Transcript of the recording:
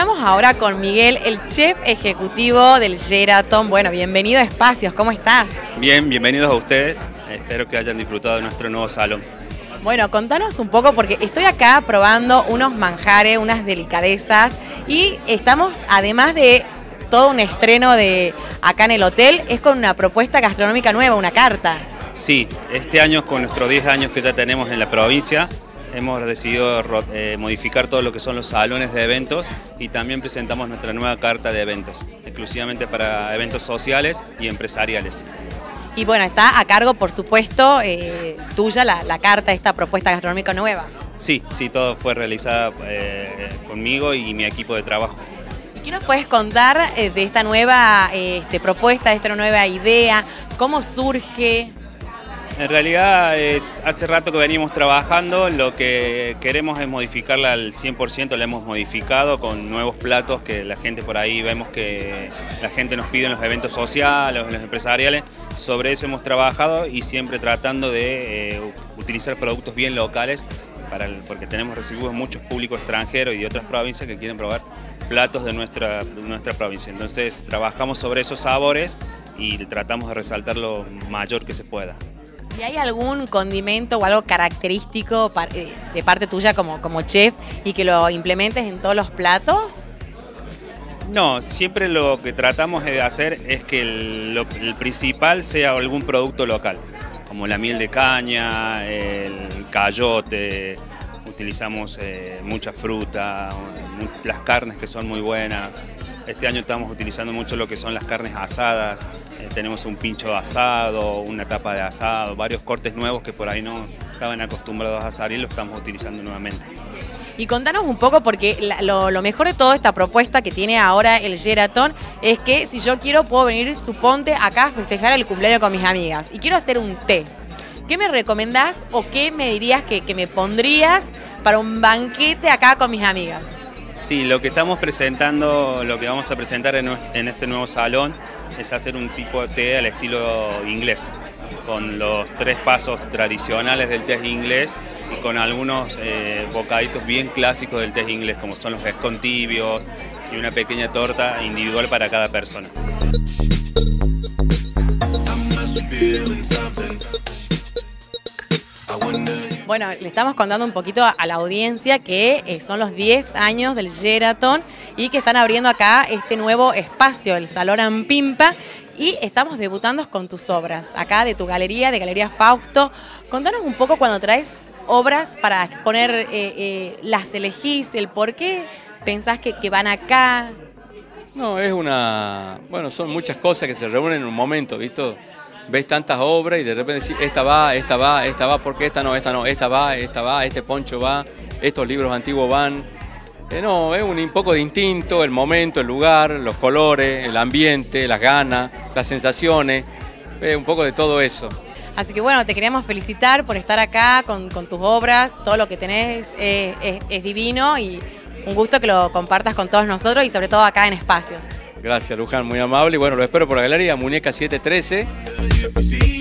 ahora con Miguel, el chef ejecutivo del Sheraton. Bueno, bienvenido a Espacios, ¿cómo estás? Bien, bienvenidos a ustedes. Espero que hayan disfrutado de nuestro nuevo salón. Bueno, contanos un poco porque estoy acá probando unos manjares, unas delicadezas y estamos, además de todo un estreno de acá en el hotel, es con una propuesta gastronómica nueva, una carta. Sí, este año con nuestros 10 años que ya tenemos en la provincia, hemos decidido eh, modificar todo lo que son los salones de eventos y también presentamos nuestra nueva carta de eventos, exclusivamente para eventos sociales y empresariales. Y bueno, está a cargo, por supuesto, eh, tuya la, la, carta, esta propuesta gastronómica nueva. Sí, sí, todo fue realizada eh, conmigo y mi equipo de trabajo. ¿Y qué nos puedes contar de esta nueva este, propuesta, de esta nueva idea? ¿Cómo surge? En realidad es hace rato que venimos trabajando, lo que queremos es modificarla al 100%, la hemos modificado con nuevos platos que la gente por ahí vemos que la gente nos pide en los eventos sociales, en los empresariales, sobre eso hemos trabajado y siempre tratando de eh, utilizar productos bien locales porque tenemos recibidos muchos públicos extranjeros y de otras provincias que quieren probar platos de nuestra, de nuestra provincia. Entonces trabajamos sobre esos sabores y tratamos de resaltar lo mayor que se pueda. ¿Y hay algún condimento o algo característico eh, de parte tuya como, como chef y que lo implementes en todos los platos? No, siempre lo que tratamos de hacer es que el, principal sea algún producto local, como la miel de caña, el cayote, utilizamos eh, mucha fruta, las carnes que son muy buenas. Este año estamos utilizando mucho lo que son las carnes asadas, eh, tenemos un pincho asado, una tapa de asado, varios cortes nuevos que por ahí no estaban acostumbrados a asar y lo estamos utilizando nuevamente. Y contanos un poco, porque lo, mejor de toda esta propuesta que tiene ahora el Geraton es que si yo quiero puedo venir, suponte, acá a festejar el cumpleaños con mis amigas y quiero hacer un té. ¿Qué me recomendás o qué me dirías que me pondrías para un banquete acá con mis amigas? Sí, lo que estamos presentando, lo que vamos a presentar en, este nuevo salón es hacer un tipo de té al estilo inglés, con los tres pasos tradicionales del té inglés y con algunos eh, bocaditos bien clásicos del té inglés, como son los escontibios y una pequeña torta individual para cada persona. Bueno, le estamos contando un poquito a la audiencia que eh, son los 10 años del Geraton y que están abriendo acá este nuevo espacio, el Salón Ampimpa, y estamos debutando con tus obras, acá de tu galería, de Galería Fausto. Contanos un poco cuando traes obras para exponer, eh, eh, las elegís, el por qué pensás que, que van acá. No, es una... Bueno, son muchas cosas que se reúnen en un momento, ¿viste? Ves tantas obras y de repente decís, esta va, esta va, esta va, porque esta no, esta no, esta va, esta va, este poncho va, estos libros antiguos van. Eh, no, es un, poco de instinto, el momento, el lugar, los colores, el ambiente, las ganas, las sensaciones, un poco de todo eso. Así que bueno, te queríamos felicitar por estar acá con, tus obras, todo lo que tenés es divino y un gusto que lo compartas con todos nosotros y sobre todo acá en Espacios. Gracias, Luján, muy amable. Y bueno, lo espero por la galería Muñeca 713.